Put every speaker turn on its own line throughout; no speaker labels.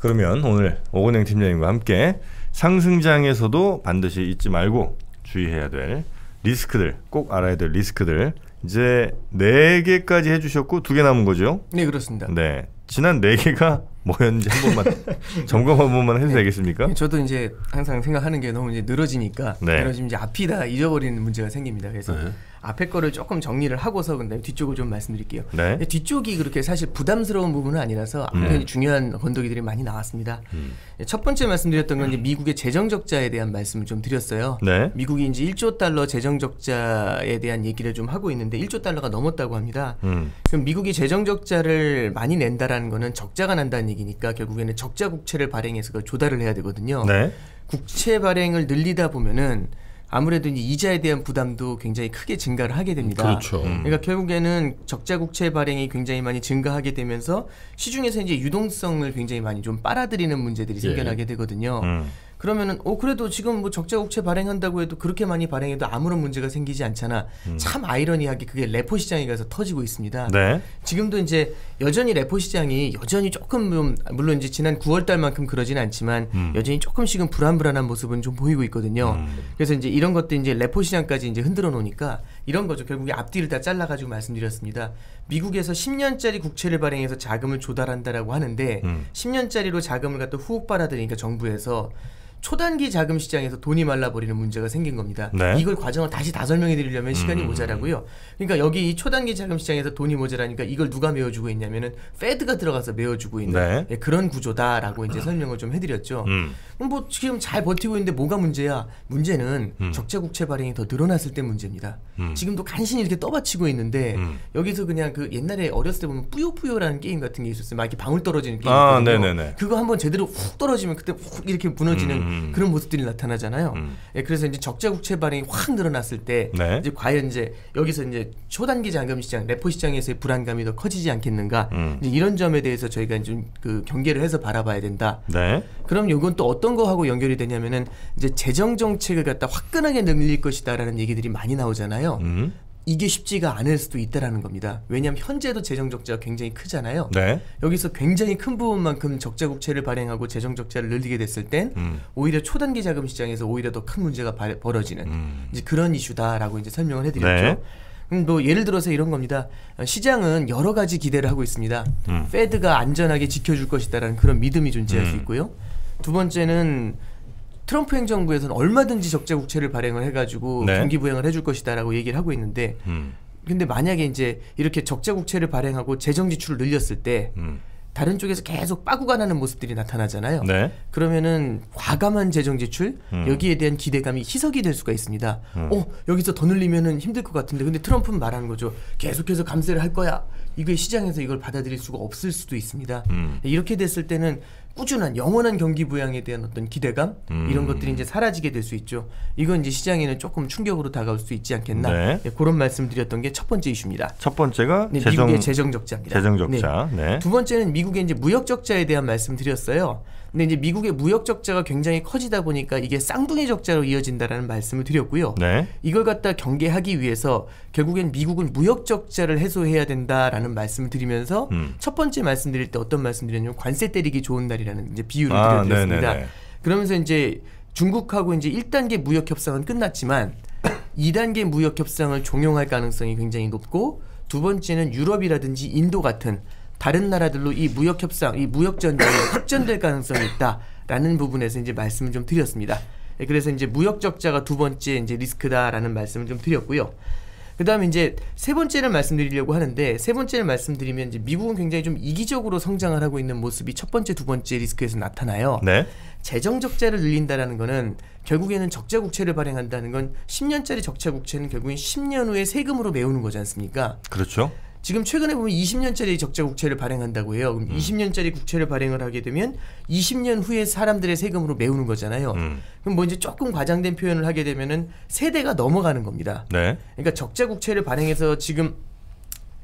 그러면 오늘 오건영 팀장님과 함께 상승장에서도 반드시 잊지 말고 주의해야 될 리스크들 꼭 알아야 될 리스크들 이제 네 개까지 해주셨고 두 개 남은 거죠?
네 그렇습니다.
네 지난 네 개가 뭐였는지 한 번만 점검 한 번만 해도 되겠습니까?
네, 저도 이제 항상 생각하는 게 너무 이제 늘어지니까
네.
늘어지면 이제 앞이 다 잊어버리는 문제가 생깁니다. 그래서
네.
앞에 거를 조금 정리를 하고서 근데 뒤쪽을 좀 말씀드릴게요.
네.
뒤쪽이 그렇게 사실 부담스러운 부분은 아니라서 굉장히 중요한 건더기들이 많이 나왔습니다. 네, 첫 번째 말씀드렸던 건 이제 미국의 재정 적자에 대한 말씀을 좀 드렸어요.
네.
미국이 이제 1조 달러 재정 적자에 대한 얘기를 좀 하고 있는데 1조 달러가 넘었다고 합니다.
음.
그럼 미국이 재정 적자를 많이 낸다라는 거는 적자가 난다는 얘기니까 결국에는 적자 국채를 발행해서 그걸 조달을 해야 되거든요.
네.
국채 발행을 늘리다 보면은 아무래도 이자에 대한 부담도 굉장히 크게 증가를 하게 됩니다.
그렇죠.
그러니까 결국에는 적자 국채 발행이 굉장히 많이 증가하게 되면서 시중에서 이제 유동성을 굉장히 많이 좀 빨아들이는 문제들이
예.
생겨나게 되거든요.
음.
그러면은 어 그래도 지금 뭐 적자 국채 발행한다고 해도 그렇게 많이 발행해도 아무런 문제가 생기지 않잖아. 참 아이러니하게 그게 레포 시장에 가서 터지고 있습니다.
네.
지금도 이제 여전히 레포 시장이 여전히 조금 좀 물론 이제 지난 9월 달만큼 그러진 않지만
음.
여전히 조금씩은 불안불안한 모습은 좀 보이고 있거든요. 그래서 이제 이런 것도 이제 레포 시장까지 이제 흔들어 놓으니까 이런 거죠. 결국에 앞뒤를 다 잘라 가지고 말씀드렸습니다. 미국에서 10년짜리 국채를 발행해서 자금을 조달한다라고 하는데
음.
10년짜리로 자금을 갖다 후욱 빨아들이니까 정부에서 초단기 자금 시장에서 돈이 말라버리는 문제가 생긴 겁니다.
네.
이걸 과정을 다시 다 설명해 드리려면 시간이
음.
모자라고요. 그러니까 여기 이 초단기 자금 시장에서 돈이 모자라니까 이걸 누가 메워주고 있냐면은 Fed가 들어가서 메워주고 있는
네.
예, 그런 구조다라고 이제 설명을 좀 해드렸죠.
음.
뭐 지금 잘 버티고 있는데 뭐가 문제야? 문제는
음.
적자 국채 발행이 더 늘어났을 때 문제입니다.
음.
지금도 간신히 이렇게 떠받치고 있는데
음.
여기서 그냥 그 옛날에 어렸을 때 보면 뿌요뿌요라는 게임 같은 게 있었어요. 막 이렇게 방울 떨어지는 게임.
아. 네네네.
그거 한번 제대로 훅 떨어지면 그때 훅 이렇게 무너지는
음.
그런 모습들이 나타나잖아요.
음.
예, 그래서 이제 적자 국채 발행이 확 늘어났을 때
네.
이제 과연 이제 여기서 이제 초단기 자금 시장, 레포 시장에서의 불안감이 더 커지지 않겠는가?
음.
이런 점에 대해서 저희가 좀 그 경계를 해서 바라봐야 된다.
네.
그럼 이건 또 어떤 거하고 연결이 되냐면은 이제 재정 정책을 갖다 화끈하게 늘릴 것이다라는 얘기들이 많이 나오잖아요.
음.
이게 쉽지가 않을 수도 있다라는 겁니다. 왜냐하면 현재도 재정 적자가 굉장히 크잖아요.
네.
여기서 굉장히 큰 부분만큼 적자 국채를 발행하고 재정 적자를 늘리게 됐을 땐
음.
오히려 초단기 자금 시장에서 오히려 더 큰 문제가 발- 벌어지는
음.
이제 그런 이슈다라고 이제 설명을 해드렸죠.
네.
음, 뭐 예를 들어서 이런 겁니다. 어, 시장은 여러 가지 기대를 하고 있습니다.
음.
페드가 안전하게 지켜줄 것이다라는 그런 믿음이 존재할 수
음.
있고요. 두 번째는 트럼프 행정부에서는 얼마든지 적자 국채를 발행을 해가지고
네.
경기 부양을 해줄 것이다라고 얘기를 하고 있는데
음.
근데 만약에 이제 이렇게 적자 국채를 발행하고 재정 지출을 늘렸을 때
음.
다른 쪽에서 계속 빠구가 나는 모습들이 나타나잖아요.
네.
그러면은 과감한 재정 지출
음.
여기에 대한 기대감이 희석이 될 수가 있습니다.
음.
어 여기서 더 늘리면은 힘들 것 같은데 근데 트럼프는 말하는 거죠. 계속해서 감세를 할 거야. 이게 시장에서 이걸 받아들일 수가 없을 수도 있습니다.
음.
이렇게 됐을 때는 꾸준한 영원한 경기 부양에 대한 어떤 기대감
음.
이런 것들이 이제 사라지게 될 수 있죠. 이건 이제 시장에는 조금 충격으로 다가올 수 있지 않겠나
네.
예, 그런 말씀드렸던 게 첫 번째 이슈입니다.
첫 번째가
네,
재정
미국의 재정 적자입니다.
재정
네.
적자. 네.
두 번째는 미국의 이제 무역 적자에 대한 말씀드렸어요. 근데 이제 미국의 무역 적자가 굉장히 커지다 보니까 이게 쌍둥이 적자로 이어진다라는 말씀을 드렸고요.
네.
이걸 갖다 경계하기 위해서 결국엔 미국은 무역 적자를 해소해야 된다라는 말씀을 드리면서
음.
첫 번째 말씀드릴 때 어떤 말씀드렸냐면 관세 때리기 좋은 날이라는 이제 비유를
아,
드렸습니다.
네네네.
그러면서 이제 중국하고 이제 1단계 무역 협상은 끝났지만 2단계 무역 협상을 종용할 가능성이 굉장히 높고 두 번째는 유럽이라든지 인도 같은 다른 나라들로 이 무역 협상, 이 무역 전쟁이 확전될 가능성이 있다라는 부분에서 이제 말씀을 좀 드렸습니다. 예, 그래서 이제 무역 적자가 두 번째 이제 리스크다라는 말씀을 좀 드렸고요. 그다음에 이제 세 번째를 말씀드리려고 하는데 세 번째를 말씀드리면 이제 미국은 굉장히 좀 이기적으로 성장을 하고 있는 모습이 첫 번째, 두 번째 리스크에서 나타나요.
네.
재정 적자를 늘린다라는 거는 결국에는 적자 국채를 발행한다는 건 10년짜리 적자 국채는 결국엔 10년 후에 세금으로 메우는 거지 않습니까?
그렇죠.
지금 최근에 보면 20년짜리 적자 국채를 발행한다고 해요. 그럼 20년짜리 국채를 발행을 하게 되면 20년 후에 사람들의 세금으로 메우는 거잖아요.
음.
그럼 뭐 이제 조금 과장된 표현을 하게 되면은 세대가 넘어가는 겁니다.
네.
그러니까 적자 국채를 발행해서 지금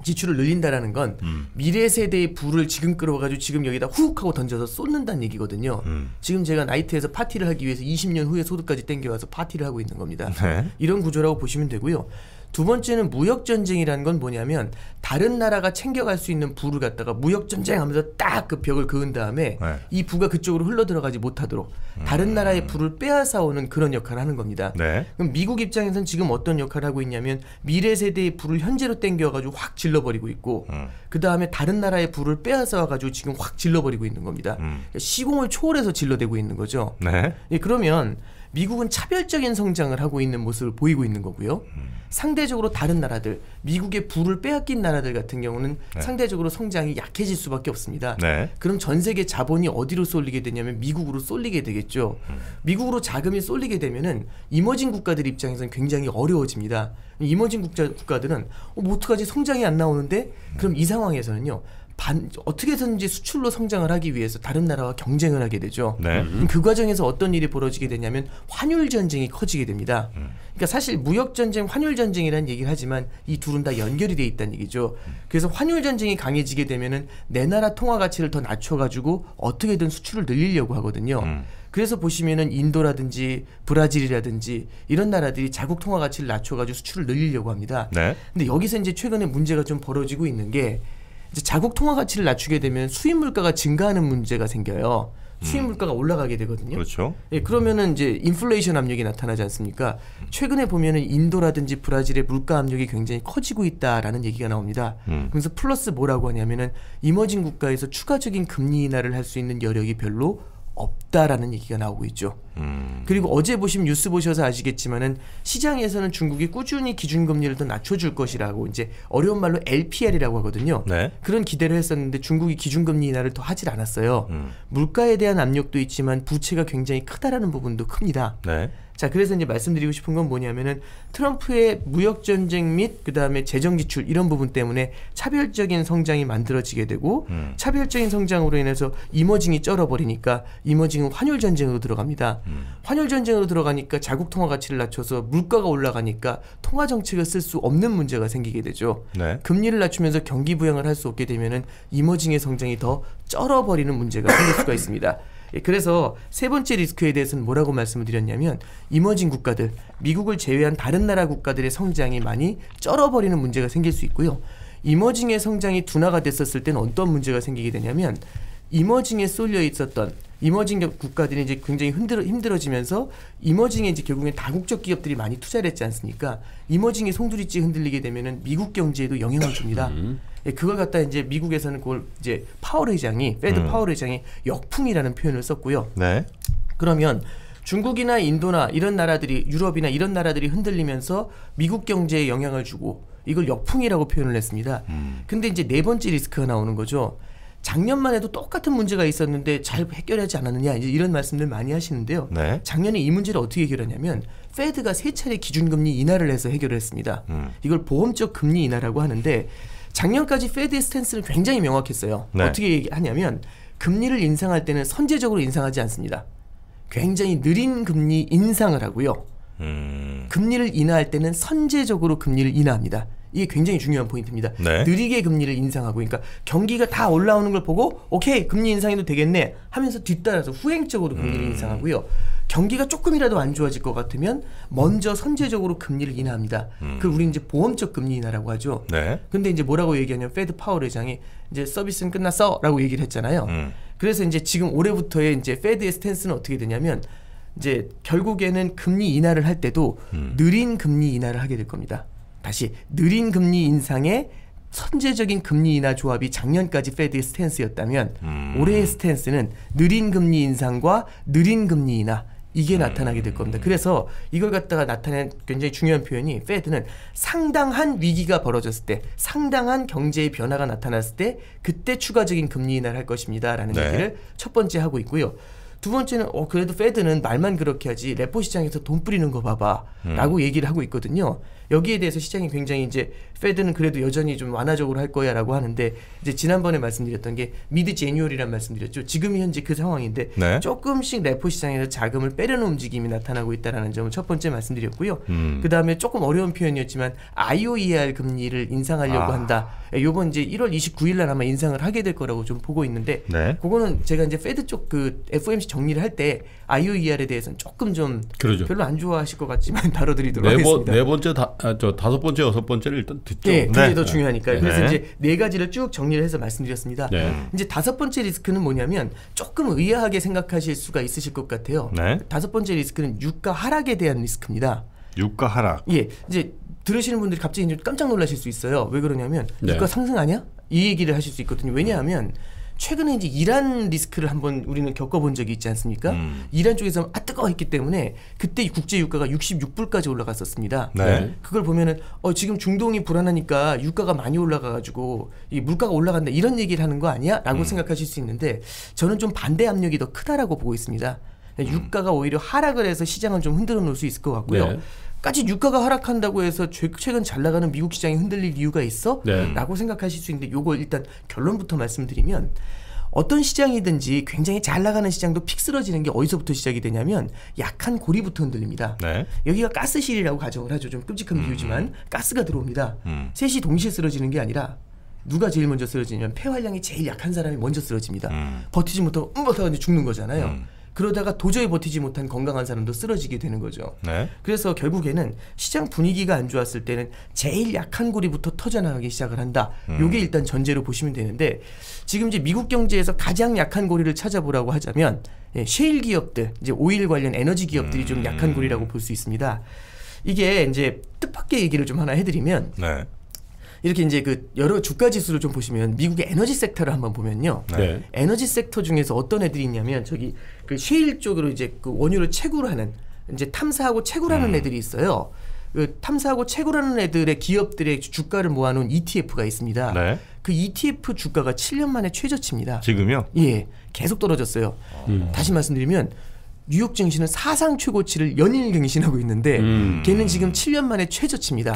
지출을 늘린다라는 건
음.
미래 세대의 부를 지금 끌어가지고 지금 여기다 훅 하고 던져서 쏟는다는 얘기거든요.
음.
지금 제가 나이트에서 파티를 하기 위해서 20년 후에 소득까지 땡겨와서 파티를 하고 있는 겁니다.
네.
이런 구조라고 보시면 되고요. 두 번째는 무역 전쟁이라는 건 뭐냐면 다른 나라가 챙겨갈 수 있는 부를 갖다가 무역 전쟁하면서 딱 그 벽을 그은 다음에
네.
이 부가 그쪽으로 흘러 들어가지 못하도록 다른 나라의 부를 빼앗아 오는 그런 역할을 하는 겁니다.
네.
그럼 미국 입장에서는 지금 어떤 역할을 하고 있냐면 미래 세대의 불을 현재로 땡겨가지고 확 질러버리고 있고
음.
그 다음에 다른 나라의 불을 빼앗아 와가지고 지금 확 질러버리고 있는 겁니다.
음.
그러니까 시공을 초월해서 질러대고 있는 거죠.
네.
예, 그러면 미국은 차별적인 성장을 하고 있는 모습을 보이고 있는 거고요. 상대적으로 다른 나라들, 미국의 부를 빼앗긴 나라들 같은 경우는
네.
상대적으로 성장이 약해질 수밖에 없습니다.
네.
그럼 전 세계 자본이 어디로 쏠리게 되냐면 미국으로 쏠리게 되겠죠. 미국으로 자금이 쏠리게 되면은 이머징 국가들 입장에서는 굉장히 어려워집니다. 이머징 국가, 국가들은 어, 뭐 어떡하지 성장이 안 나오는데 그럼 이 상황에서는요. 반, 어떻게든지 수출로 성장을 하기 위해서 다른 나라와 경쟁을 하게 되죠.
네.
그럼 그 과정에서 어떤 일이 벌어지게 되냐면 환율 전쟁이 커지게 됩니다. 그러니까 사실 무역 전쟁, 환율 전쟁이라는 얘기를 하지만 이 둘은 다 연결이 돼 있다는 얘기죠. 그래서 환율 전쟁이 강해지게 되면은 내 나라 통화 가치를 더 낮춰 가지고 어떻게든 수출을 늘리려고 하거든요.
음.
그래서 보시면은 인도라든지 브라질이라든지 이런 나라들이 자국 통화 가치를 낮춰 가지고 수출을 늘리려고 합니다.
네.
근데 여기서 이제 최근에 문제가 좀 벌어지고 있는 게 이제 자국 통화 가치를 낮추게 되면 수입 물가가 증가하는 문제가 생겨요. 수입 물가가 올라가게 되거든요.
그렇죠.
예, 그러면은 이제 인플레이션 압력이 나타나지 않습니까? 최근에 보면은 인도라든지 브라질의 물가 압력이 굉장히 커지고 있다라는 얘기가 나옵니다.
음.
그래서 플러스 뭐라고 하냐면은 emerging 국가에서 추가적인 금리 인하를 할 수 있는 여력이 별로 없다라는 얘기가 나오고 있죠.
음.
그리고 어제 보시면 뉴스 보셔서 아시겠지만은 시장에서는 중국이 꾸준히 기준금리를 더 낮춰줄 것이라고 이제 어려운 말로 LPR이라고 하거든요.
네.
그런 기대를 했었는데 중국이 기준금리 인하를 더 하질 않았어요.
음.
물가에 대한 압력도 있지만 부채가 굉장히 크다라는 부분도 큽니다.
네.
자, 그래서 이제 말씀드리고 싶은 건 뭐냐면은 트럼프의 무역 전쟁 및 그다음에 재정 지출 이런 부분 때문에 차별적인 성장이 만들어지게 되고
음.
차별적인 성장으로 인해서 이머징이 쩔어 버리니까 이머징은 환율 전쟁으로 들어갑니다.
음.
환율 전쟁으로 들어가니까 자국 통화 가치를 낮춰서 물가가 올라가니까 통화 정책을 쓸 수 없는 문제가 생기게 되죠.
네.
금리를 낮추면서 경기 부양을 할 수 없게 되면은 이머징의 성장이 더 쩔어 버리는 문제가 생길 수가 있습니다. 예, 그래서 세 번째 리스크에 대해서는 뭐라고 말씀을 드렸냐면 emerging 국가들, 미국을 제외한 다른 나라 국가들의 성장이 많이 쩔어버리는 문제가 생길 수 있고요. emerging의 성장이 둔화가 됐었을 때는 어떤 문제가 생기게 되냐면 emerging에 쏠려 있었던 emerging 겨- 국가들이 이제 굉장히 흔들어, 힘들어지면서 emerging에 이제 결국엔 다국적 기업들이 많이 투자를 했지 않습니까? emerging이 송두리째 흔들리게 되면은 미국 경제에도 영향을 줍니다. 예, 그걸 갖다 이제 미국에서는 그걸 이제 파월 회장이 Fed
음.
파월 회장이 역풍이라는 표현을 썼고요.
네.
그러면 중국이나 인도나 이런 나라들이 유럽이나 이런 나라들이 흔들리면서 미국 경제에 영향을 주고 이걸 역풍이라고 표현을 했습니다.
음.
근데 이제 네 번째 리스크가 나오는 거죠. 작년만 해도 똑같은 문제가 있었는데 잘 해결하지 않았느냐 이제 이런 말씀들 많이 하시는데요.
네.
작년에 이 문제를 어떻게 해결하냐면 Fed가 세 차례 기준금리 인하를 해서 해결을 했습니다.
음.
이걸 보험적 금리 인하라고 하는데 작년까지 Fed의 스탠스는 굉장히 명확했어요.
네.
어떻게 얘기하냐면 금리를 인상할 때는 선제적으로 인상하지 않습니다. 굉장히 느린 금리 인상을 하고요.
음.
금리를 인하할 때는 선제적으로 금리를 인하합니다. 이게 굉장히 중요한 포인트입니다.
네.
느리게 금리를 인상하고, 그러니까 경기가 다 올라오는 걸 보고, 오케이 금리 인상해도 되겠네 하면서 뒤따라서 후행적으로 금리를
음.
인상하고요. 경기가 조금이라도 안 좋아질 것 같으면 먼저 선제적으로 금리를 인하합니다.
음.
그걸 우리 이제 보험적 금리 인하라고 하죠.
네.
근데 이제 뭐라고 얘기하냐면 Fed 파월 회장이 이제 서비스는 끝났어라고 얘기를 했잖아요.
음.
그래서 이제 지금 올해부터의 이제 Fed의 스탠스는 어떻게 되냐면 이제 결국에는 금리 인하를 할 때도
음.
느린 금리 인하를 하게 될 겁니다. 다시 느린 금리 인상에 선제적인 금리 인하 조합이 작년까지 Fed의 스탠스였다면
음.
올해의 스탠스는 느린 금리 인상과 느린 금리 인하 이게 나타나게 될 겁니다. 그래서 이걸 갖다가 나타낸 굉장히 중요한 표현이 Fed는 상당한 위기가 벌어졌을 때, 상당한 경제의 변화가 나타났을 때 그때 추가적인 금리 인하를 할 것입니다라는
네.
얘기를 첫 번째 하고 있고요. 두 번째는 어 그래도 Fed는 말만 그렇게 하지 repo 시장에서 돈 뿌리는 거 봐봐라고 얘기를 하고 있거든요. 여기에 대해서 시장이 굉장히 이제 Fed는 그래도 여전히 좀 완화적으로 할 거야라고 하는데 이제 지난번에 말씀드렸던 게 mid January란 말씀드렸죠. 지금 현재 그 상황인데
네.
조금씩 repo 시장에서 자금을 빼려는 움직임이 나타나고 있다라는 점을 첫 번째 말씀드렸고요.
음.
그 다음에 조금 어려운 표현이었지만 IOER 금리를 인상하려고
아.
한다. 예, 요번 이제 1월 29일 날 아마 인상을 하게 될 거라고 좀 보고 있는데
네.
그거는 제가 이제 Fed 쪽 그 FOMC 정리를 할때 IOER에 대해서는 조금 좀
그러죠.
별로 안 좋아하실 것 같지만 다뤄드리도록
네, 번,
하겠습니다.
네 번째 다, 아, 저 다섯 번째, 여섯 번째를 일단 듣죠.
네, 그게
네.
더 중요하니까요. 그래서
네.
이제 네 가지를 쭉 정리를 해서 말씀드렸습니다.
네.
이제 다섯 번째 리스크는 뭐냐면 조금 의아하게 생각하실 수가 있으실 것 같아요.
네.
다섯 번째 리스크는 유가 하락에 대한 리스크입니다.
유가 하락.
예, 이제 들으시는 분들이 갑자기 깜짝 놀라실 수 있어요. 왜 그러냐면
네.
유가 상승하냐? 이 얘기를 하실 수 있거든요. 왜냐하면 최근에 이제 이란 리스크를 한번 우리는 겪어본 적이 있지 않습니까?
음.
이란 쪽에서 아 뜨거웠기 때문에 그때 국제 유가가 66불까지 올라갔었습니다.
네.
그걸 보면은 어 지금 중동이 불안하니까 유가가 많이 올라가가지고 이 물가가 올라간다 이런 얘기를 하는 거 아니야?라고
음.
생각하실 수 있는데 저는 좀 반대 압력이 더 크다라고 보고 있습니다. 유가가 오히려 하락을 해서 시장을 좀 흔들어 놓을 수 있을 것 같고요.
네.
까지 유가가 하락한다고 해서 최- 최근 잘 나가는 미국 시장이 흔들릴 이유가 있어?
네.
라고 생각하실 수 있는데 요걸 일단 결론부터 말씀드리면 어떤 시장이든지 굉장히 잘 나가는 시장도 픽 쓰러지는 게 어디서부터 시작이 되냐면 약한 고리부터 흔들립니다.
네.
여기가 가스실이라고 가정을 하죠. 좀 끔찍한 비유지만 가스가 들어옵니다.
음.
셋이 동시에 쓰러지는 게 아니라 누가 제일 먼저 쓰러지냐면 폐활량이 제일 약한 사람이 먼저 쓰러집니다.
음.
버티지 못하고 음버타가 이제 죽는 거잖아요.
음.
그러다가 도저히 버티지 못한 건강한 사람도 쓰러지게 되는 거죠.
네.
그래서 결국에는 시장 분위기가 안 좋았을 때는 제일 약한 고리부터 터져나가기 시작을 한다.
음.
요게 일단 전제로 보시면 되는데 지금 이제 미국 경제에서 가장 약한 고리를 찾아보라고 하자면 예, 셰일 기업들, 이제 오일 관련 에너지 기업들이 좀 약한 고리라고 볼 수 있습니다. 이게 이제 뜻밖의 얘기를 좀 하나 해드리면
네.
이렇게 이제 그 여러 주가 지수를 좀 보시면 미국의 에너지 섹터를 한번 보면요.
네.
에너지 섹터 중에서 어떤 애들이 있냐면 저기 그 셰일 쪽으로 이제 그 원유를 채굴하는 이제 탐사하고 채굴하는
음.
애들이 있어요. 그 탐사하고 채굴하는 애들의 기업들의 주가를 모아놓은 ETF가 있습니다.
네.
그 ETF 주가가 7년 만에 최저치입니다.
지금요?
예, 계속 떨어졌어요.
음.
다시 말씀드리면 뉴욕 증시는 사상 최고치를 연일 갱신하고 있는데
음.
걔는 지금 7년 만에 최저치입니다.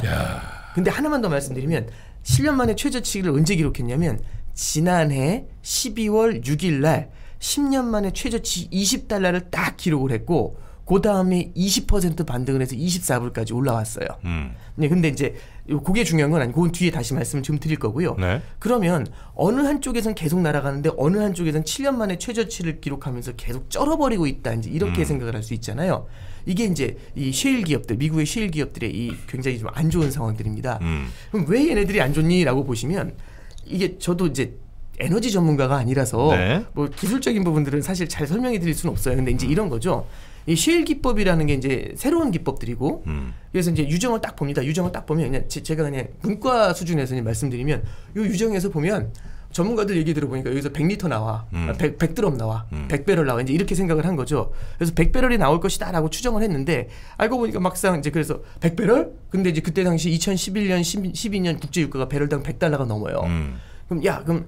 근데 하나만 더 말씀드리면 7년 만에 최저치를 언제 기록했냐면 지난해 12월 6일 날 10년 만에 최저치 20달러를 딱 기록을 했고 그 다음에 20% 반등을 해서 24불까지 올라왔어요.
음.
네, 근데 이제 요- 그게 중요한 건 아니고 그건 뒤에 다시 말씀을 좀 드릴 거고요.
네.
그러면 어느 한쪽에선 계속 날아가는데 어느 한쪽에선 7년 만에 최저치를 기록하면서 계속 쩔어버리고 있다. 이제 이렇게
음.
생각을 할 수 있잖아요. 이게 이제 이 셰일 기업들, 미국의 셰일 기업들의 이 굉장히 좀 안 좋은 상황들입니다.
음.
그럼 왜 얘네들이 안 좋니라고 보시면 이게 저도 이제 에너지 전문가가 아니라서
네.
뭐 기술적인 부분들은 사실 잘 설명해 드릴 수는 없어요. 근데 이제 이런 거죠. 이 셰일 기법이라는 게 이제 새로운 기법들이고
음.
그래서 이제 유정을 딱 봅니다. 유정을 딱 보면 그냥 제, 가 그냥 문과 수준에서 말씀드리면 요 유정에서 보면 전문가들 얘기 들어보니까 여기서 100리터 나와,
음.
아, 100, 100 드럼 나와,
음.
100배럴 나와 이제 이렇게 생각을 한 거죠. 그래서 100배럴이 나올 것이다라고 추정을 했는데 알고 보니까 막상 이제 그래서 100배럴? 근데 이제 그때 당시 2011년, 12, 년 국제 유가가 배럴당 100달러가 넘어요.
음.
그럼 야 그럼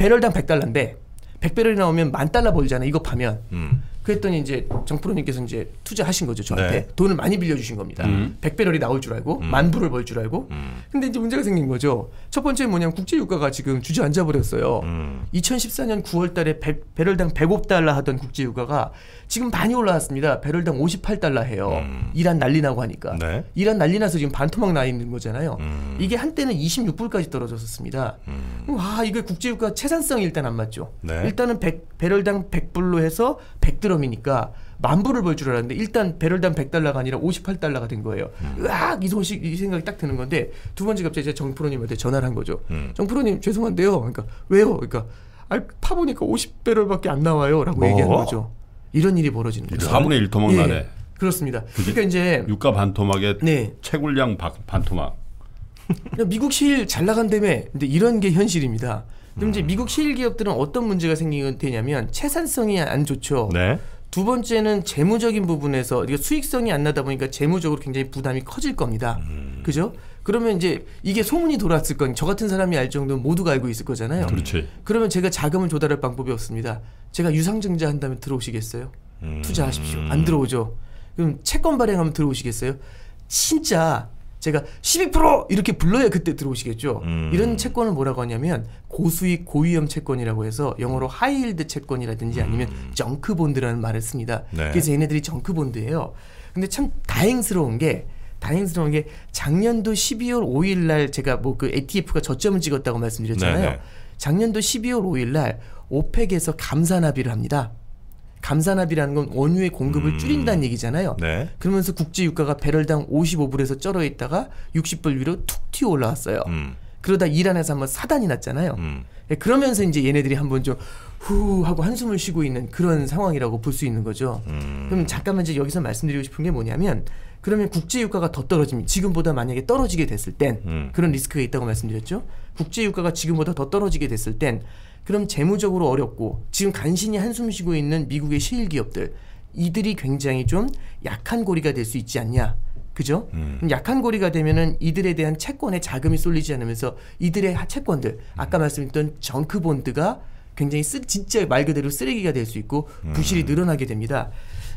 배럴당 100달러인데 100배럴이 나오면 만 달러 벌잖아. 이거 파면.
음.
그랬더니 이제 정프로님께서 이제 투자하신 거죠 저한테
네.
돈을 많이 빌려주신 겁니다.
음.
100배럴이 나올 줄 알고
음.
만 불을 벌 줄 알고.
음.
근데 이제 문제가 생긴 거죠. 첫 번째 뭐냐면 국제 유가가 지금 주저앉아 버렸어요.
음.
2014년 9월달에 배, 배럴당 105달러 하던 국제 유가가 지금 많이 올라왔습니다. 배럴당 58달러 해요.
음.
이란 난리 나고 하니까.
네.
이란 난리 나서 지금 반토막 나 있는 거잖아요.
음.
이게 한때는 26불까지 떨어졌었습니다.
음.
와, 이거 국제 유가 채산성이 일단 안 맞죠.
네.
일단은 100, 배럴당 100불로 해서 100 드럼이니까 만 불을 벌 줄 알았는데 일단 배럴당 100달러가 아니라 58달러가 된 거예요.
음.
으악 이 소식 이 생각이 딱 드는 건데 두 번째 갑자기 제가 정프로님한테 전화를 한 거죠.
음.
정프로님 죄송한데요. 그러니까 왜요? 그러니까 아, 파 보니까 50배럴밖에 안 나와요라고
뭐?
얘기하는 거죠. 이런 일이 벌어지는 거죠.
4분의 1 토막
예,
나네.
그렇습니다. 그러니까 이제
유가 반토막에
네.
채굴량 바- 반토막.
그냥 미국 시일 잘 나간다며. 근데 이런 게 현실입니다. 그럼
음.
이제 미국 시일 기업들은 어떤 문제가 생기게 되냐면 채산성이 안 좋죠.
네.
두 번째는 재무적인 부분에서 이게 수익성이 안 나다 보니까 재무적으로 굉장히 부담이 커질 겁니다.
음.
그죠? 그러면 이제 이게 소문이 돌았을 건 저 같은 사람이 알 정도면 모두가 알고 있을 거잖아요.
그렇지.
그러면 제가 자금을 조달할 방법이 없습니다. 제가 유상증자 한다면 들어오시겠어요?
음.
투자하십시오. 안 들어오죠. 그럼 채권 발행하면 들어오시겠어요? 진짜 제가 12% 이렇게 불러야 그때 들어오시겠죠.
음.
이런 채권을 뭐라고 하냐면 고수익 고위험 채권이라고 해서 영어로 high yield 채권이라든지 아니면 junk bond라는 말을 씁니다.
음. 네.
그래서 얘네들이 junk bond예요. 근데 참 다행스러운 게 다행스러운 게 작년도 12월 5일 날 제가 뭐 그 ETF가 저점을 찍었다고 말씀드렸잖아요.
네네.
작년도 12월 5일 날 오펙에서 감산 합의를 합니다. 감산합이라는 건 원유의 공급을
음.
줄인다는 얘기잖아요.
네.
그러면서 국제 유가가 배럴당 55불에서 쩔어 있다가 60불 위로 툭 튀어 올라왔어요.
음.
그러다 이란에서 한번 사단이 났잖아요.
음.
예, 그러면서 이제 얘네들이 한번 좀 후 하고 한숨을 쉬고 있는 그런 상황이라고 볼 수 있는 거죠.
음.
그럼 잠깐만 이제 여기서 말씀드리고 싶은 게 뭐냐면 그러면 국제 유가가 더 떨어지면 지금보다 만약에 떨어지게 됐을 땐
음.
그런 리스크가 있다고 말씀드렸죠. 국제 유가가 지금보다 더 떨어지게 됐을 땐 그럼 재무적으로 어렵고 지금 간신히 한숨 쉬고 있는 미국의 시일 기업들 이들이 굉장히 좀 약한 고리가 될 수 있지 않냐. 그죠?
음.
약한 고리가 되면은 이들에 대한 채권에 자금이 쏠리지 않으면서 이들의 하- 채권들 아까 말씀드렸던 정크 본드가 굉장히 쓰, 진짜 말 그대로 쓰레기가 될 수 있고 부실이 늘어나게 됩니다.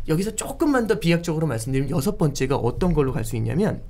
여기서 조금만 더 비약적으로 말씀드리면 여섯 번째가 어떤 걸로 갈 수 있냐면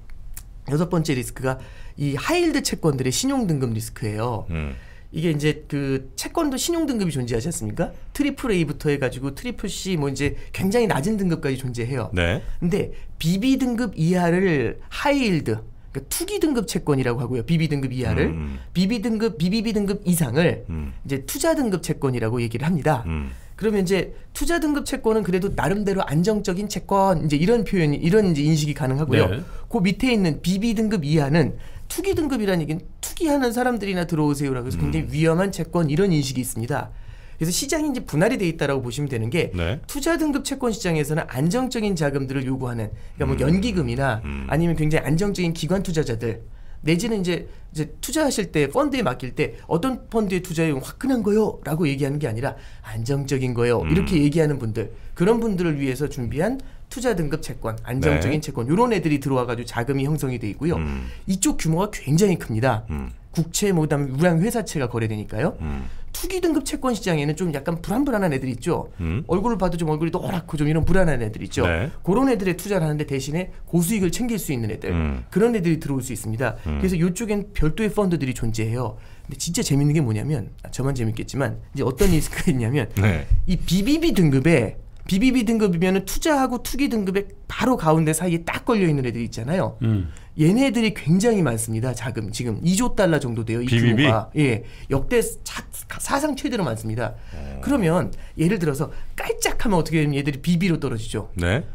여섯 번째 리스크가 이 high yield 채권들의 신용 등급 리스크예요.
음.
이게 이제 그 채권도 신용 등급이 존재하지 않습니까? triple A부터 해가지고 triple C 뭐 이제 굉장히 낮은 등급까지 존재해요.
네.
근데 BB 등급 이하를 high yield 그러니까 투기 등급 채권이라고 하고요. BB 등급 이하를
음.
BB 등급 BBB 등급 이상을
음.
이제 투자 등급 채권이라고 얘기를 합니다.
음.
그러면 이제 투자 등급 채권은 그래도 나름대로 안정적인 채권 이제 이런 표현이 이런 이제 인식이 가능하고요.
네.
그 밑에 있는 BB 등급 이하는 투기 등급이라는 얘기는 투기하는 사람들이나 들어오세요라고 해서 굉장히 위험한 채권 이런 인식이 있습니다. 그래서 시장이 이제 분할이 돼 있다라고 보시면 되는 게
네.
투자 등급 채권 시장에서는 안정적인 자금들을 요구하는 그러니까 뭐 연기금이나
음.
아니면 굉장히 안정적인 기관 투자자들 내지는 이제 이제 투자하실 때 펀드에 맡길 때 어떤 펀드에 투자해요 화끈한 거요라고 얘기하는 게 아니라 안정적인 거요
음.
이렇게 얘기하는 분들 그런 분들을 위해서 준비한 투자 등급 채권 안정적인
네.
채권 이런 애들이 들어와 가지고 자금이 형성이 돼 있고요
음.
이쪽 규모가 굉장히 큽니다
음.
국채 뭐다음 우량 회사채가 거래되니까요
음.
투기 등급 채권 시장에는 좀 약간 불안불안한 애들 있죠.
음.
얼굴을 봐도 좀 얼굴이 노랗고 좀 이런 불안한 애들 있죠.
네.
그런 애들에 투자를 하는데 대신에 고수익을 챙길 수 있는 애들
음.
그런 애들이 들어올 수 있습니다. 그래서 이쪽엔 별도의 펀드들이 존재해요. 근데 진짜 재밌는 게 뭐냐면 아, 저만 재밌겠지만 이제 어떤 리스크가 있냐면
네.
이 BBB 등급에 BBB 등급이면은 투자하고 투기 등급에 바로 가운데 사이에 딱 걸려 있는 애들이 있잖아요.
음.
얘네들이 굉장히 많습니다. 자금 지금 2조 달러 정도 돼요. 이
BBB?
규모가 예 역대 차- 사상 최대로 많습니다.
어.
그러면 예를 들어서 깔짝하면 어떻게 되면 얘들이 BB로 떨어지죠.
네.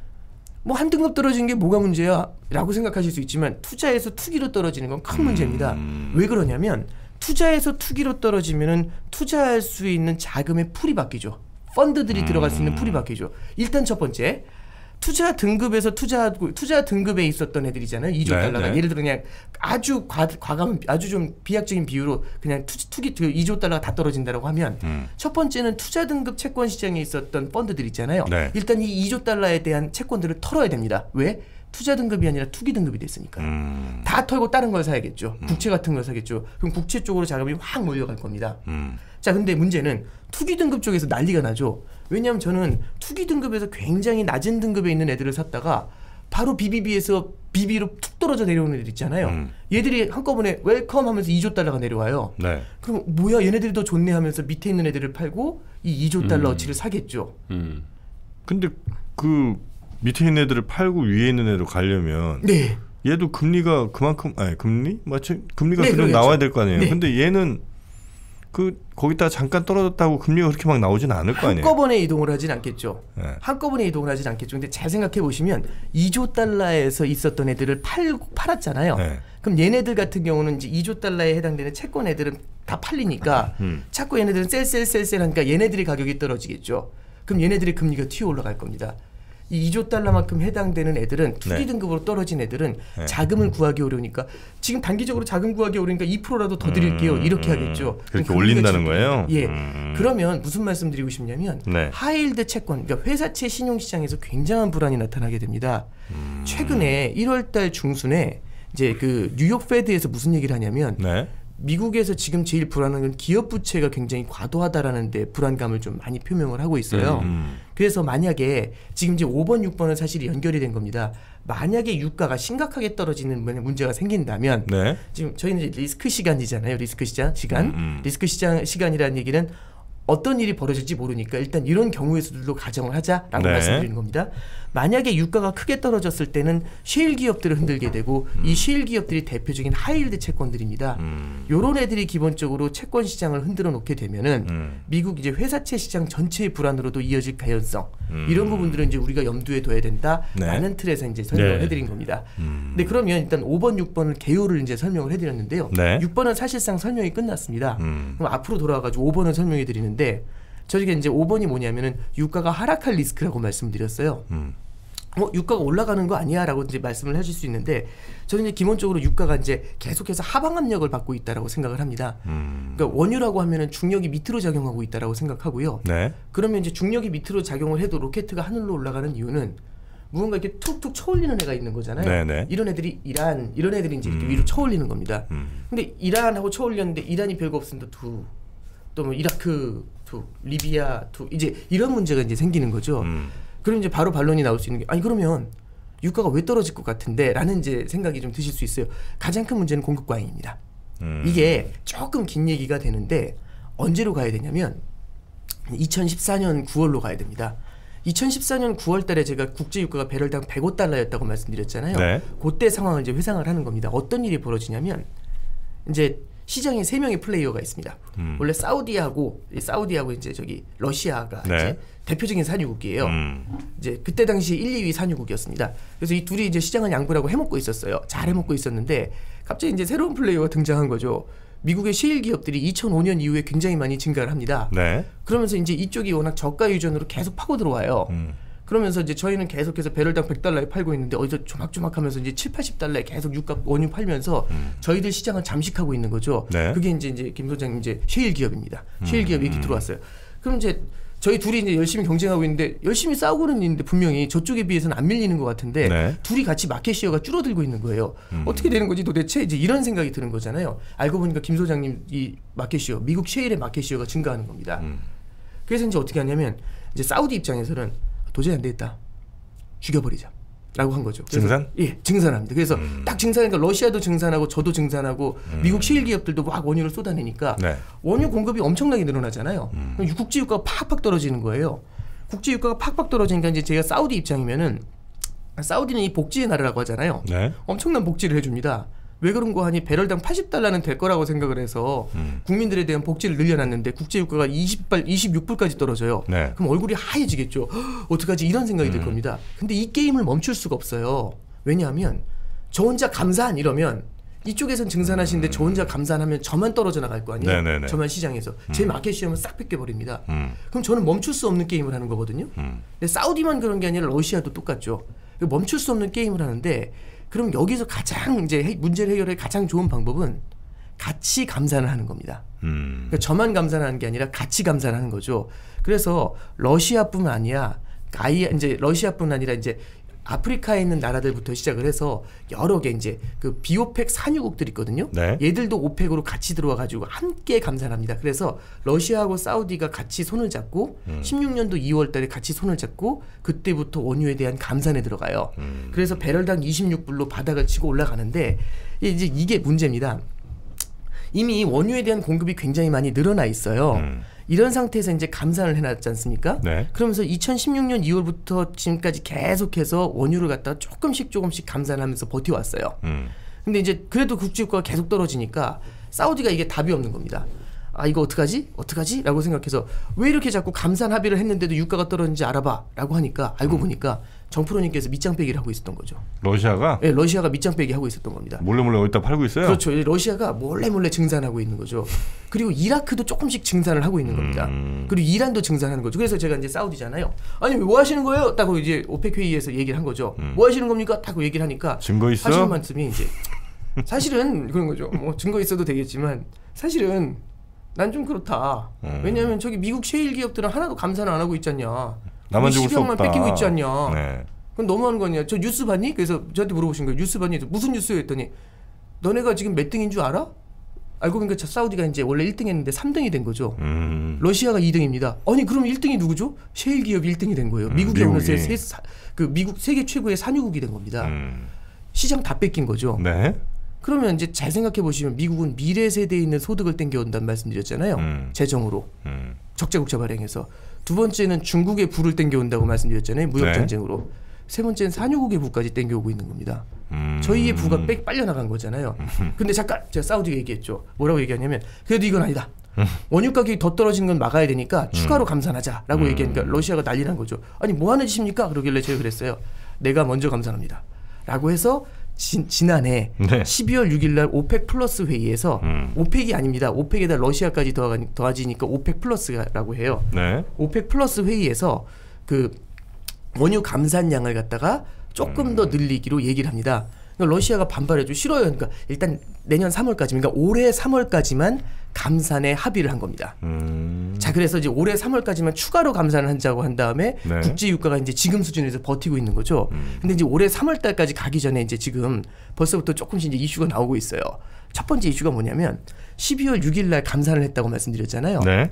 뭐한 등급 떨어지는 게 뭐가 문제야?라고 생각하실 수 있지만 투자에서 투기로 떨어지는 건 큰 문제입니다.
음.
왜 그러냐면 투자에서 투기로 떨어지면은 투자할 수 있는 자금의 풀이 바뀌죠. 펀드들이 들어갈 수 있는 풀이 바뀌죠. 일단 첫 번째 투자 등급에서 투자하고 투자 등급에 있었던 애들이잖아요. 2조
네,
달러가
네.
예를 들어 그냥 아주 과, 과감 아주 좀 비약적인 비유로 그냥 투, 투기 그 2조 달러가 다 떨어진다라고 하면
음.
첫 번째는 투자 등급 채권 시장에 있었던 펀드들 있잖아요.
네.
일단 이 2조 달러에 대한 채권들을 털어야 됩니다. 왜? 투자 등급이 아니라 투기 등급이 됐으니까.
음.
다 털고 다른 걸 사야겠죠. 국채 같은 걸 사겠죠. 그럼 국채 쪽으로 자금이 확 몰려갈 겁니다.
음.
자, 근데 문제는 투기 등급 쪽에서 난리가 나죠. 왜냐하면 저는 투기 등급에서 굉장히 낮은 등급에 있는 애들을 샀다가 바로 BBB에서 BB로 툭 떨어져 내려오는 애들 있잖아요.
음.
얘들이 한꺼번에 welcome 하면서 2조 달러가 내려와요.
네.
그럼 뭐야 얘네들이 더 좋네 하면서 밑에 있는 애들을 팔고 이 2조 달러 어치를 사겠죠.
음.
근데 그 밑에 있는 애들을 팔고 위에 있는 애들 가려면
네.
얘도 금리가 그만큼 아니 금리 맞지 금리가
네,
좀
그러겠죠.
나와야 될 거 아니에요.
네.
근데 얘는 그 거기다 잠깐 떨어졌다고 금리가 그렇게 막 나오진 않을 거 아니에요.
한꺼번에 이동을 하진 않겠죠.
네.
한꺼번에 이동을 하진 않겠죠. 근데 잘 생각해 보시면 2조 달러에서 있었던 애들을 팔 팔았잖아요.
네.
그럼 얘네들 같은 경우는 이제 2조 달러에 해당되는 채권 애들은 다 팔리니까
음.
자꾸 얘네들은 셀셀셀셀 하니까 얘네들이 가격이 떨어지겠죠. 그럼 얘네들의 금리가 튀어 올라갈 겁니다. 이 2조 달러만큼 해당되는 애들은 투기
네.
등급으로 떨어진 애들은
네.
자금을 구하기 어려우니까 지금 단기적으로 자금 구하기 어려우니까 2%라도 더 드릴게요.
음,
이렇게
음.
하겠죠.
그렇게 올린다는 거예요?
예.
음.
그러면 무슨 말씀 드리고 싶냐면
네.
high yield 채권, 그러니까 회사채 신용 시장에서 굉장한 불안이 나타나게 됩니다.
음.
최근에 1월달 중순에 이제 그 뉴욕 Fed에서 무슨 얘기를 하냐면
네.
미국에서 지금 제일 불안한 건 기업 부채가 굉장히 과도하다라는 데 불안감을 좀 많이 표명을 하고 있어요.
음.
그래서 만약에 지금 이제 5번, 6번은 사실 연결이 된 겁니다. 만약에 유가가 심각하게 떨어지는 문- 문제가 생긴다면
네.
지금 저희는 리스크 시간이잖아요. 리스크 시장 시간.
음, 음.
리스크 시장 시간이라는 얘기는 어떤 일이 벌어질지 모르니까 일단 이런 경우에서도 가정을 하자라고
네.
말씀드리는 겁니다. 만약에 유가가 크게 떨어졌을 때는 셰일 기업들을 흔들게 되고 이 셰일 기업들이 대표적인 high yield 채권들입니다.
음.
요런 애들이 기본적으로 채권 시장을 흔들어 놓게 되면은
음.
미국 이제 회사채 시장 전체의 불안으로도 이어질 가능성
음.
이런 부분들은 이제 우리가 염두에 둬야 된다라는
네.
틀에서 이제 설명을
네.
해드린 겁니다.
음.
네 그러면 일단 5번, 6번을 개요를 이제 설명을 해드렸는데요.
네.
6번은 사실상 설명이 끝났습니다.
음.
그럼 앞으로 돌아와가지고 5번을 설명해 드리는 데 저희가 이제 5번이 뭐냐면은 유가가 하락할 리스크라고 말씀드렸어요.
음.
어, 유가가 올라가는 거 아니야라고 이제 말씀을 하실 수 있는데 저는 이제 기본적으로 유가가 이제 계속해서 하방 압력을 받고 있다라고 생각을 합니다.
음.
그러니까 원유라고 하면은 중력이 밑으로 작용하고 있다라고 생각하고요.
네.
그러면 이제 중력이 밑으로 작용을 해도 로켓가 하늘로 올라가는 이유는 무언가 이렇게 툭툭 쳐올리는 애가 있는 거잖아요.
네네.
이런 애들이 이란 이런 애들이 이제 이렇게
음.
위로 쳐올리는 겁니다.
음.
근데 이란하고 쳐올렸는데 이란이 별거 없으면 두, 또 뭐 이라크 두, 리비아 두 이제 이런 문제가 이제 생기는 거죠.
음.
그럼 이제 바로 반론이 나올 수 있는 게 아니 그러면 유가가 왜 떨어질 것 같은데라는 이제 생각이 좀 드실 수 있어요. 가장 큰 문제는 공급 과잉입니다.
음.
이게 조금 긴 얘기가 되는데 언제로 가야 되냐면 2014년 9월로 가야 됩니다. 2014년 9월 달에 제가 국제 유가가 배럴당 105달러였다고 말씀드렸잖아요.
네.
그때 상황을 이제 회상을 하는 겁니다. 어떤 일이 벌어지냐면 이제 시장에 세 명의 플레이어가 있습니다.
음.
원래 사우디하고 이 사우디하고 이제 저기 러시아가
네.
이제 대표적인 산유국이에요.
음.
이제 그때 당시 1, 2위 산유국이었습니다. 그래서 이 둘이 이제 시장을 양분하고 해먹고 있었어요. 잘 해먹고 있었는데 갑자기 이제 새로운 플레이어가 등장한 거죠. 미국의 셰일 기업들이 2005년 이후에 굉장히 많이 증가를 합니다.
네.
그러면서 이제 이쪽이 워낙 저가 유전으로 계속 파고 들어와요.
음.
그러면서 이제 저희는 계속해서 배럴당 100달러에 팔고 있는데 어디서 조막조막 하면서 이제 7, 80달러에 계속 유가 원유 팔면서 저희들 시장을 잠식하고 있는 거죠.
음. 네.
그게 이제 이제 김 소장님 이제 셰일 기업입니다. 셰일 기업이 이렇게 들어왔어요. 그럼 이제 저희 둘이 이제 열심히 경쟁하고 있는데 열심히 싸우고는 있는데 분명히 저쪽에 비해서는 안 밀리는 것 같은데
네.
둘이 같이 마켓 시어가 줄어들고 있는 거예요. 어떻게 되는 거지 도대체 이제 이런 생각이 드는 거잖아요. 알고 보니까 김 소장님 이 마켓 시어 미국 셰일의 마켓 시어가 증가하는 겁니다.
음.
그래서 이제 어떻게 하냐면 이제 사우디 입장에서는 도저히 안 되겠다. 죽여버리자. 라고 한 거죠.
증산?
예, 증산합니다. 그래서
음.
딱 증산하니까 러시아도 증산하고 저도 증산하고 미국 셰일 기업들도 막 원유를 쏟아내니까
네.
원유 공급이 엄청나게 늘어나잖아요. 그럼 국제 유가가 팍팍 떨어지는 거예요. 국제 유가가 팍팍 떨어지니까 이제 제가 사우디 입장이면은 사우디는 이 복지의 나라라고 하잖아요.
네.
엄청난 복지를 해줍니다. 왜 그런 거 하니 배럴당 80달러는 될 거라고 생각을 해서
음.
국민들에 대한 복지를 늘려놨는데 국제 유가가 20발 26불까지 떨어져요.
네.
그럼 얼굴이 하얘지겠죠. 헉, 어떡하지 이런 생각이 들 겁니다. 근데 이 게임을 멈출 수가 없어요. 왜냐하면 저 혼자 감산 이러면 이쪽에선 증산하시는데 저 혼자 감산하면 저만 떨어져 나갈 거 아니에요.
네네네.
저만 시장에서 제 마켓 시험을 싹 뺏겨 버립니다.
음.
그럼 저는 멈출 수 없는 게임을 하는 거거든요.
음.
근데 사우디만 그런 게 아니라 러시아도 똑같죠. 그 멈출 수 없는 게임을 하는데 그럼 여기서 가장 이제 해- 문제를 해결할 가장 좋은 방법은 같이 감산을 하는 겁니다.
음.
그러니까 저만 감산하는 게 아니라 같이 감산하는 거죠. 그래서 러시아뿐만 아니라 아이 이제 러시아뿐 아니라 이제 아프리카에 있는 나라들부터 시작을 해서 여러 개 이제 그 비오펙 산유국들 있거든요.
네.
얘들도 오펙으로 같이 들어와 가지고 함께 감산합니다. 그래서 러시아하고 사우디가 같이 손을 잡고 16년도 2월 달에 같이 손을 잡고 그때부터 원유에 대한 감산에 들어가요. 그래서 배럴당 26불로 바닥을 치고 올라가는데 이제 이게 문제입니다. 이미 원유에 대한 공급이 굉장히 많이 늘어나 있어요.
음.
이런 상태에서 이제 감산을 해놨지 않습니까?
네.
그러면서 2016년 2월부터 지금까지 계속해서 원유를 갖다 조금씩 조금씩 감산하면서 버텨왔어요.
음.
근데 이제 그래도 국제유가가 계속 떨어지니까 사우디가 이게 답이 없는 겁니다. 아 이거 어떡하지? 어떡하지? 라고 생각해서 왜 이렇게 자꾸 감산 합의를 했는데도 유가가 떨어지는지 알아봐 라고 하니까 알고
음.
보니까 정프로님께서 밑장 빼기를 하고 있었던 거죠.
러시아가
예, 러시아가 밑장 빼기 하고 있었던 겁니다.
몰래 몰래 어디다 팔고 있어요?
그렇죠. 이 러시아가 몰래 몰래 증산하고 있는 거죠. 그리고 이라크도 조금씩 증산을 하고 있는 겁니다.
음.
그리고 이란도 증산하는 거죠. 그래서 제가 이제 사우디잖아요. 아니 뭐 하시는 거예요? 따고 이제 OPEC 회의에서 얘기를 한 거죠. 뭐 하시는 겁니까? 따고 얘기를 하니까
음. 증거 있어?
하시는 말씀이 이제 사실은 그런 거죠. 뭐 증거 있어도 되겠지만 사실은 난 좀 그렇다.
음.
왜냐하면 저기 미국 셰일 기업들은 하나도 감산을 안 하고 있지 않냐.
나만 죽을 수
10억만
없다.
뺏기고 있지 않냐.
네.
그건 너무하는 거 아니야. 저 뉴스 봤니? 그래서 저한테 물어보신 거예요. 뉴스 봤니? 무슨 뉴스요? 했더니 너네가 지금 몇 등인 줄 알아? 알고 보니까 저 사우디가 이제 원래 1등 했는데 3등이 된 거죠.
음.
러시아가 2등입니다. 아니 그럼 1등이 누구죠? 셰일 기업이 1등이 된 거예요. 미국이
미국이.
어느새 세, 사, 그 미국 세계 최고의 산유국이 된 겁니다.
음.
시장 다 뺏긴 거죠.
네.
그러면 이제 잘 생각해 보시면 미국은 미래 세대에 있는 소득을 땡겨온다는 말씀드렸잖아요.
음.
재정으로
음.
적자국자 발행해서 두 번째는 중국의 부를 땡겨온다고 말씀드렸잖아요. 무역
네.
전쟁으로. 세 번째는 산유국의 부까지 땡겨오고 있는 겁니다.
음.
저희의 부가 빽 빨려 나간 거잖아요. 근데 잠깐 제가 사우디가 얘기했죠. 뭐라고 얘기하냐면 그래도 이건 아니다. 원유 가격이 더 떨어지는 건 막아야 되니까 추가로 감산하자라고
음.
얘기하니까 러시아가 난리 난 거죠. 아니 뭐 하는 짓입니까? 그러길래 제가 그랬어요. 내가 먼저 감산합니다. 라고 해서 지, 지난해
네.
12월 6일 날 OPEC 플러스 회의에서
음.
오펙이 아닙니다. OPEC에다 러시아까지 더하, 더해지니까 OPEC 플러스라고 해요.
네.
OPEC 플러스 회의에서 그 원유 감산량을 갖다가 조금 더 늘리기로 얘기를 합니다. 그러니까 러시아가 반발해줘 싫어요. 그러니까 일단 내년 3월까지, 그러니까 올해 3월까지만 감산에 합의를 한 겁니다.
음.
자, 그래서 이제 올해 3월까지만 추가로 감산을 한다고 한 다음에
네. 음.
국제 유가가 이제 지금 수준에서 버티고 있는 거죠. 근데 이제 올해 3월 달까지 가기 전에 이제 지금 벌써부터 조금씩 이제 이슈가 나오고 있어요. 첫 번째 이슈가 뭐냐면 12월 6일 날 감산을 했다고 말씀드렸잖아요.
네.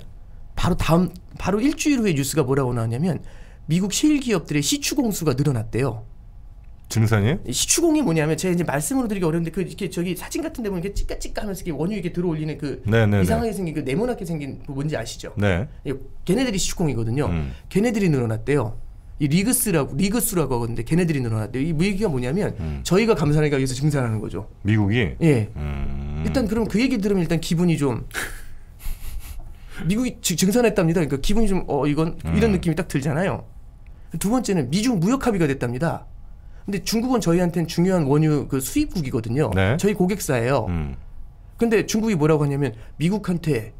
바로 다음 바로 일주일 후에 뉴스가 뭐라고 나왔냐면 미국 셰일 기업들의 시추공 수가 늘어났대요.
증산이에요?
이 시추공이 뭐냐면 제가 이제 말씀으로 드리기 어려운데 그 이렇게 저기 사진 같은 데 보면 이렇게 찌까찌까하면서 이렇게 원유 이렇게 들어올리는 그
네, 네,
이상하게 생긴 그 네모나게 생긴 그 뭔지 아시죠?
네.
예, 걔네들이 시추공이거든요.
음.
걔네들이 늘어났대요. 이 rigs라고 rigs라고 하거든요. 걔네들이 늘어났대요. 이 얘기가 뭐냐면
음.
저희가 감산하기 위해서 증산하는 거죠.
미국이
예.
음.
일단 그럼 그 얘기 들으면 일단 기분이 좀 미국이 지- 증산했답니다. 그러니까 기분이 좀 어 이건 이런
음.
느낌이 딱 들잖아요. 두 번째는 미중 무역 합의가 됐답니다. 근데 중국은 저희한테는 중요한 원유 그 수입국이거든요.
네.
저희 고객사예요.
음.
근데 중국이 뭐라고 하냐면 미국한테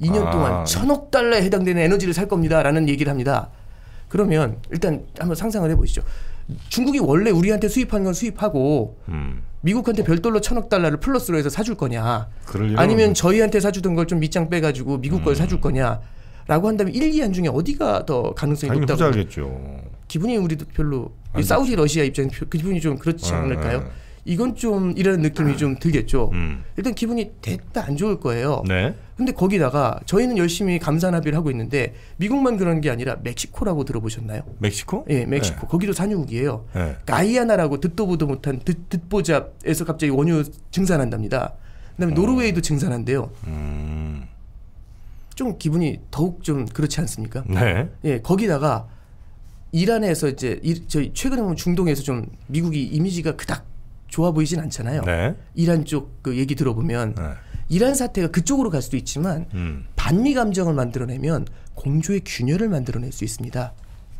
2년
아.
동안 천억 달러에 해당되는 에너지를 살 겁니다라는 얘기를 합니다. 그러면 일단 한번 상상을 해보시죠. 중국이 원래 우리한테 수입하는 건 수입하고
음.
미국한테 별도로 천억 달러를 플러스로 해서 사줄 거냐 아니면
없-
저희한테 사주던 걸 좀 밑장 빼가지고 미국 걸
음.
사줄 거냐 라고 한다면 1, 2안 중에 어디가 더 가능성이 높다고
후자겠죠.
기분이 우리도 별로
안
사우디 러시아 입장에서 그 기분이 좀 그렇지
어,
않을까요?
어.
이건 좀 이런 느낌이 좀 들겠죠.
음.
일단 기분이 됐다 안 좋을 거예요.
네.
근데 거기다가 저희는 열심히 감산 합의를 하고 있는데 미국만 그런 게 아니라 멕시코라고 들어보셨나요?
멕시코?
예, 멕시코. 거기도 산유국이에요.
네.
가이아나라고 듣도 보도 못한 듣, 듣보잡에서 갑자기 원유 증산한답니다. 그다음에 노르웨이도 증산한대요.
음.
좀 기분이 더욱 좀 그렇지 않습니까?
네.
예, 거기다가 이란에서 이제 이, 저희 최근에 보면 중동에서 좀 미국이 이미지가 그닥 좋아 보이진 않잖아요.
네.
이란 쪽 그 얘기 들어보면
네.
이란 사태가 그쪽으로 갈 수도 있지만
음.
반미 감정을 만들어내면 공조의 균열을 만들어낼 수 있습니다.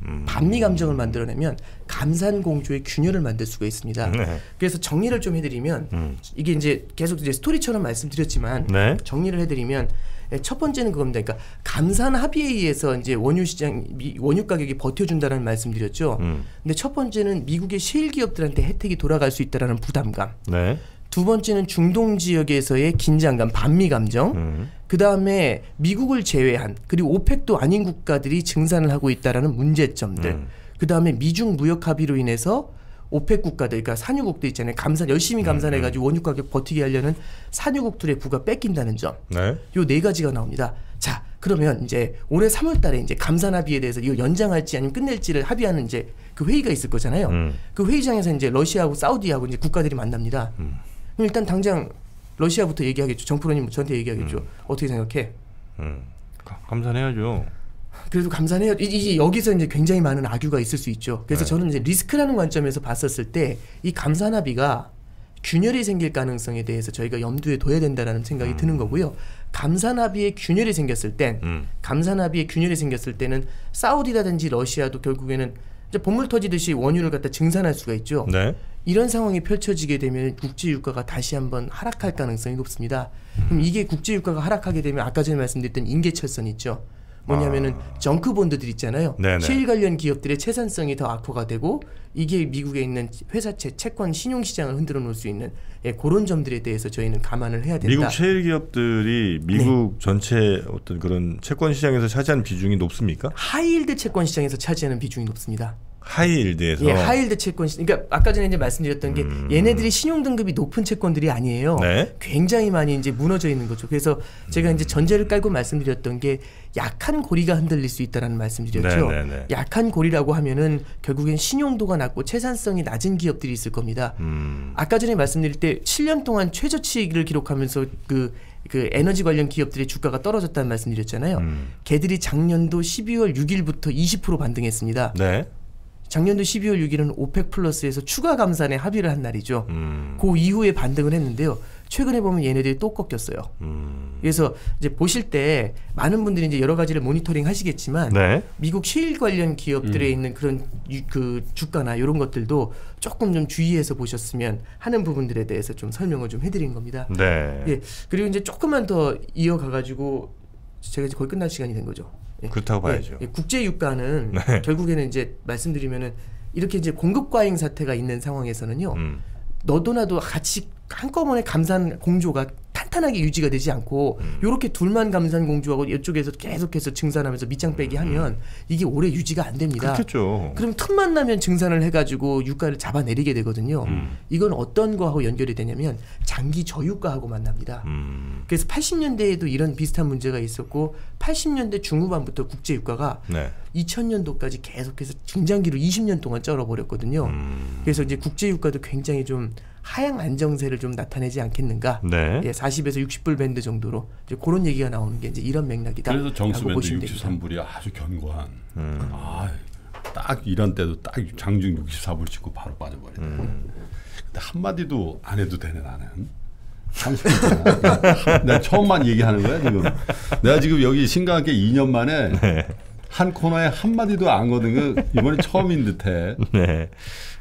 음.
반미 감정을 만들어내면 감산 공조의 균열을 만들 수가 있습니다.
네.
그래서 정리를 좀 해드리면
음.
이게 이제 계속 이제 스토리처럼 말씀드렸지만
네.
정리를 해드리면 예, 첫 번째는 그겁니다. 그러니까 감산 합의에 의해서 이제 원유 시장 미- 원유 가격이 버텨준다는 말씀드렸죠.
음.
근데 첫 번째는 미국의 셰일 기업들한테 혜택이 돌아갈 수 있다라는 부담감.
네.
두 번째는 중동 지역에서의 긴장감, 반미 감정.
음.
그 다음에 미국을 제외한 그리고 오펙도 아닌 국가들이 증산을 하고 있다라는 문제점들.
음.
그 다음에 미중 무역 합의로 인해서 오펙 국가들, 그러니까 산유국들 있잖아요. 감산
음,
열심히 감산해가지고 원유 가격 버티게 하려는 산유국들의 부가 뺏긴다는 점.
네.
요네 가지가 나옵니다. 자, 그러면 이제 올해 3월 달에 이제 감산 합의에 대해서 이거 연장할지 아니면 끝낼지를 합의하는 이제 그 회의가 있을 거잖아요.
음.
그 회의장에서 이제 러시아하고 사우디하고 이제 국가들이 만납니다.
음.
그럼 일단 당장 러시아부터 얘기하겠죠. 정프로님 저한테 얘기하겠죠. 어떻게 생각해?
음. 가- 감산해야죠.
그래도 감사해요. 이- 이제 여기서 이제 굉장히 많은 악유가 있을 수 있죠. 그래서
네.
저는 이제 리스크라는 관점에서 봤었을 때 이 감산합의가 균열이 생길 가능성에 대해서 저희가 염두에 둬야 된다라는 생각이 드는 거고요. 감산합의에 균열이 생겼을 땐
음.
감산합의에 균열이 생겼을 때는 사우디라든지 러시아도 결국에는 이제 본물 터지듯이 원유를 갖다 증산할 수가 있죠.
네.
이런 상황이 펼쳐지게 되면 국제 유가가 다시 한번 하락할 가능성이 높습니다. 그럼 이게 국제 유가가 하락하게 되면 아까 전에 말씀드렸던 인계철선 있죠. 뭐냐면은 정크 본드들 있잖아요.
아. 네네.
셰일 관련 기업들의 채산성이 더 악화가 되고 이게 미국에 있는 회사채 채권 신용 시장을 흔들어 놓을 수 있는 예, 그런 점들에 대해서 저희는 감안을 해야 된다.
미국 셰일 기업들이 미국 전체 어떤 그런 채권 시장에서 차지하는 비중이 높습니까?
high yield 채권 시장에서 차지하는 비중이 높습니다.
high yield에서
예, high yield 채권 시 그러니까 아까 전에 이제 말씀드렸던 게 얘네들이 신용 등급이 높은 채권들이 아니에요.
음. 네.
굉장히 많이 이제 무너져 있는 거죠. 그래서 제가 이제 전제를 깔고 말씀드렸던 게 약한 고리가 흔들릴 수 있다라는 말씀드렸죠.
네, 네, 네.
약한 고리라고 하면은 결국엔 신용도가 낮고 채산성이 낮은 기업들이 있을 겁니다.
음.
아까 전에 말씀드릴 때 7년 동안 최저치익을 기록하면서 그, 그 에너지 관련 기업들의 주가가 떨어졌다는 말씀드렸잖아요.
음.
걔들이 작년도 12월 6일부터 20% 반등했습니다.
네.
작년도 12월 6일은 오펙 플러스에서 추가 감산에 합의를 한 날이죠.
음.
그 이후에 반등을 했는데요. 최근에 보면 얘네들이 또 꺾였어요.
음.
그래서 이제 보실 때 많은 분들이 이제 여러 가지를 모니터링 하시겠지만
네.
미국 셰일 관련 기업들에 있는 그런 유- 그 주가나 이런 것들도 조금 좀 주의해서 보셨으면 하는 부분들에 대해서 좀 설명을 좀 해드린 겁니다.
네.
예 그리고 이제 조금만 더 이어가 가지고 제가 이제 거의 끝날 시간이 된 거죠. 예.
그렇다고 봐야죠.
예, 예, 국제 유가는
네.
결국에는 이제 말씀드리면은 이렇게 이제 공급 과잉 사태가 있는 상황에서는요.
음.
너도 나도 같이 한꺼번에 감산 공조가 탄탄하게 유지가 되지 않고
음.
요렇게 둘만 감산 공조하고 이쪽에서 계속해서 증산하면서 밑장 빼기 하면 이게 오래 유지가 안 됩니다.
음. 그렇겠죠.
그럼 틈만 나면 증산을 해가지고 유가를 잡아내리게 되거든요.
음.
이건 어떤 거하고 연결이 되냐면 장기 저유가하고 만납니다.
음.
그래서 80년대에도 이런 비슷한 문제가 있었고 80년대 중후반부터 국제 유가가
네.
2000년도까지 계속해서 중장기로 20년 동안 쩔어버렸거든요.
음.
그래서 이제 국제 유가도 굉장히 좀 하향 안정세를 좀 나타내지 않겠는가?
네.
예, 40에서 60불 밴드 정도로 이제 그런 얘기가 나오는 게 이제 이런 맥락이다.
그래서 정수밴드
보시면 됩니다.
63불이 아주 견고한.
음.
아, 딱 이런 때도 딱 장중 64불 찍고 바로 빠져버리네.
음.
근데 한 마디도 안 해도 되네 나는. 30분. 내가 처음만 얘기하는 거야 지금. 내가 지금 여기 신과함께 2년 만에
네.
한 코너에 한 마디도 안 거든 거 이번에 처음인 듯해.
네.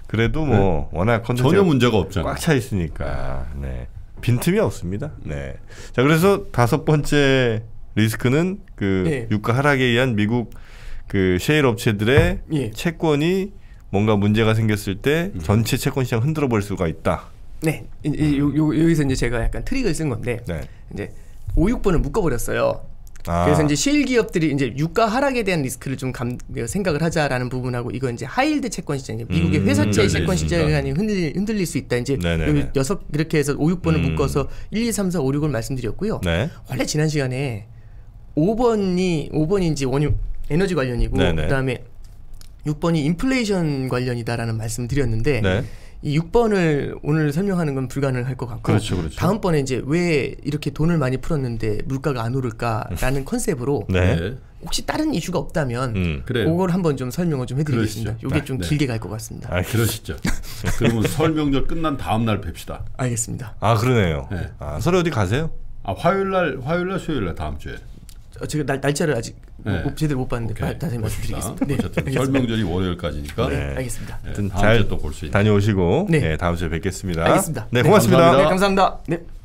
그래도 뭐 워낙 컨텐츠가
전혀 문제가 없잖아.
꽉차 있으니까 네. 빈틈이 없습니다. 네. 자 그래서 다섯 번째 리스크는 그
네.
유가 하락에 의한 미국 그 셰일 업체들의
예.
채권이 뭔가 문제가 생겼을 때
음.
전체 채권 시장 흔들어 버릴 수가 있다.
네, 이- 이- 요, 요, 여기서 이제 제가 약간 트릭을 쓴 건데
네.
이제 5, 6번을 묶어버렸어요.
아.
그래서 이제 셰일 기업들이 이제 유가 하락에 대한 리스크를 좀 감, 생각을 하자라는 부분하고 이거 이제 high yield 채권 시장, 미국의
음,
회사채
열려
채권. 시장이 흔들릴, 흔들릴 수 있다. 이제
네네네.
여섯 이렇게 해서 5, 6번을
음.
묶어서 1, 2, 3, 4, 5, 6을 말씀드렸고요.
네.
원래 지난 시간에 5번이 5번이 이제 원유 에너지 관련이고
네네.
그다음에 6번이 인플레이션 관련이다라는 말씀드렸는데
네.
이 6번을 오늘 설명하는 건 불가능할 것 같고
그렇죠, 그렇죠.
다음번에 이제 왜 이렇게 돈을 많이 풀었는데 물가가 안 오를까라는 컨셉으로
네.
혹시 다른 이슈가 없다면
음.
그래요.
그걸 한번 좀 설명을 좀 해드리겠습니다.
그러시죠.
이게
네.
좀
네.
길게 갈 것 같습니다.
아,
그러시죠. 그러면 설명절 끝난 다음 날 뵙시다.
알겠습니다.
아 그러네요.
네.
아, 서로 어디 가세요?
아 화요일 날 화요일 날 수요일 날 다음 주에.
어, 제가 날, 날짜를 아직
네.
못- 제대로 못 봤는데
오케이.
마- 다시 말씀드리겠습니다. 네,
어쨌든
알겠습니다.
설명절이 월요일까지니까.
네.
네, 알겠습니다.
네, 다음
잘
주에 또 볼 수 있는.
다녀오시고
네.
네. 다음 주에 뵙겠습니다.
알겠습니다.
네,
네,
고맙습니다.
감사합니다.
네, 감사합니다. 네.